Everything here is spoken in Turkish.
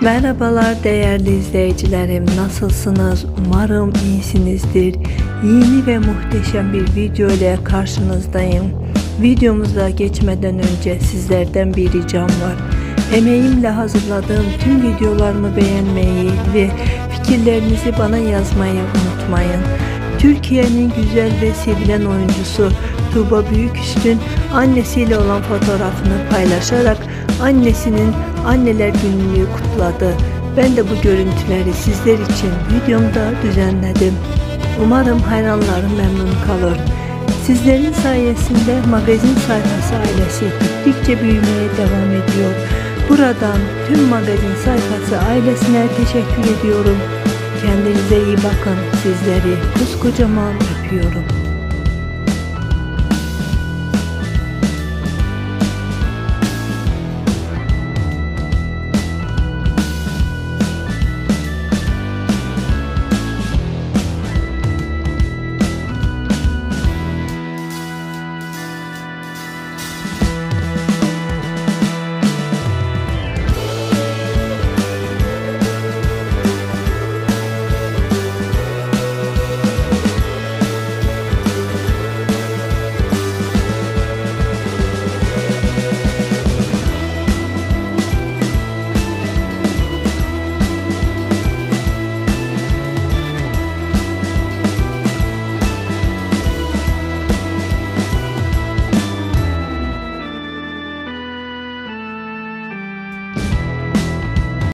Merhabalar değerli izleyicilerim nasılsınız? Umarım iyisinizdir. Yeni ve muhteşem bir video ile karşınızdayım. Videomuza geçmeden önce sizlerden bir ricam var. Emeğimle hazırladığım tüm videolarımı beğenmeyi ve fikirlerinizi bana yazmayı unutmayın. Türkiye'nin güzel ve sevilen oyuncusu Tuğba Büyüküstün annesiyle olan fotoğrafını paylaşarak annesinin anneler gününü kutladı. Ben de bu görüntüleri sizler için videomda düzenledim. Umarım hayranlarım memnun kalır. Sizlerin sayesinde magazin sayfası ailesi gittikçe büyümeye devam ediyor. Buradan tüm magazin sayfası ailesine teşekkür ediyorum. Kendinize iyi bakın. Sizleri koskocaman öpüyorum.